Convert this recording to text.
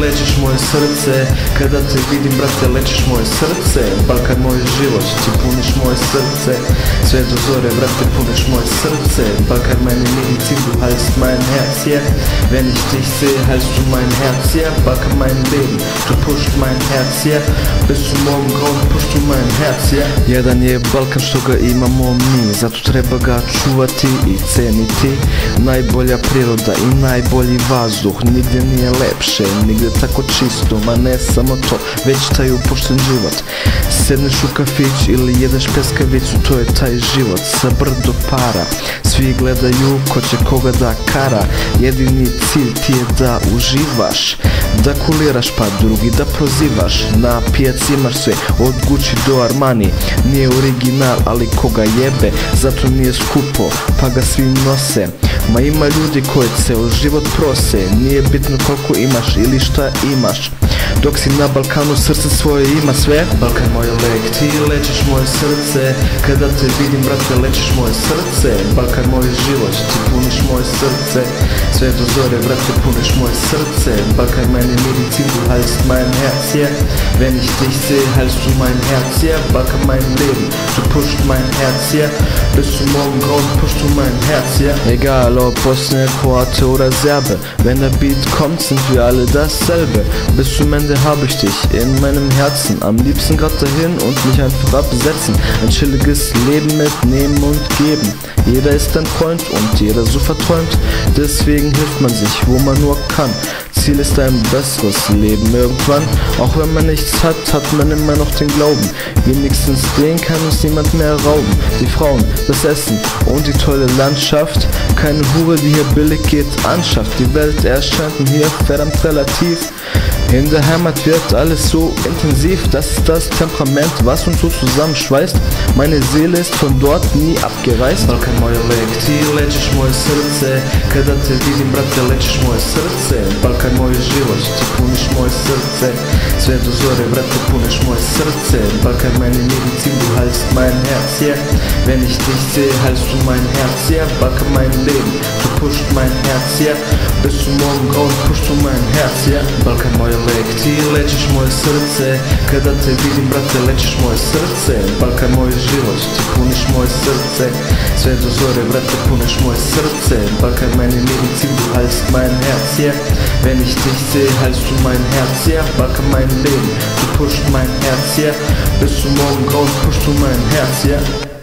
lečiš moje srce. Kada te vidim brate lečiš moje srce. Balkan moj život ti puniš moje srce. Sve do zore brate puniš moje srce. Balkan meine Medizin du heißt mein Herz ja. Wenn ich dich sehe heißt du mein Herz ja. Balkan mein Leben du pusht mein Herz ja. Bis zum morgen grauen pusht mein Herz ja. Jedan je Balkan što ga imamo mi Zato treba ga čuvati i ceniti. Najbolja priroda i najbolji vazduh Nigdje nije lepše, nigdje tako čisto Ma ne samo to, već taj upušten život. Sedneš u kafić ili jedeš peskavicu To je taj život sa brdo para. Svi gledaju ko će koga da kara Jedini cilj ti je da uživaš Da kuliraš pa drugi da prozivaš. Na pijaci imaš sve od Gucci do Armani. Nije original ali koga jebe Zato nije skupo pa ga svi nose. Ma ima ljudi koji ceo život prose Nije bitno koliko imaš ili šta imaš dok si na Balkanu srce svoje ima sve. Balkan moj lek, ti lečiš moje srce. Kada te vidim brate lečiš moje srce. Balkan moj život, ti puniš moje srce. Sve do zore brate puniš moje srce. Balkan meine Medizin, du heißt mein Herz, ja Wenn ich dich sehe, heißt du mein Herz, ja Balkan mein Leben, du pusht mein Herz, ja Bis zum Morgengrauen pusht du mein Herz, ja Egal ob Bosnier, Kroate oder Serbe Wenn der Beat kommt, sind wir alle dasselbe. Bis zum Ende habe ich dich in meinem Herzen. Am liebsten grad dahin und mich einfach absetzen. Ein chilliges Leben mitnehmen und geben. Jeder ist ein Freund und jeder so verträumt. Deswegen hilft man sich, wo man nur kann. Ziel ist ein besseres Leben irgendwann. Auch wenn man nichts hat, hat man immer noch den Glauben. Wenigstens den kann uns niemand mehr rauben. Die Frauen, das Essen und die tolle Landschaft. Keine Hure, die hier billig geht, anschafft. Die Welt erscheint mir hier verdammt relativ. In der Heimat wird alles so intensiv, das ist das Temperament, was uns so zusammenschweißt. Meine Seele ist von dort nie abgereist. Balkan moje lek, ti lečiš moje srce, kada te vidim brate lečiš moje srce. Balkan moj život, ti puniš moje srce, sve do zore brate puniš moje srce. Balkan meine Medizin, du heißt mein Herz, ja. Wenn ich dich sehe, heißt du mein Herz, ja. Balkan mein Leben, du pusht mein Herz, ja. Bis zum Morgengrauen pusht du mein Herz, ja. Balkan moje lek, ti lečiš moje srce, kada te vidim brate lečiš moje srce. Balkan moj život, ti puniš moje srce, sve do zore brate puniš moje srce. Balkan meine Medizin, du heißt mein Herz, ja. Wenn ich dich sehe, heißt du mein Herz, ja. Balkan mein Leben, du pusht mein Herz, ja. Bis zum Morgengrauen pusht du mein Herz, ja.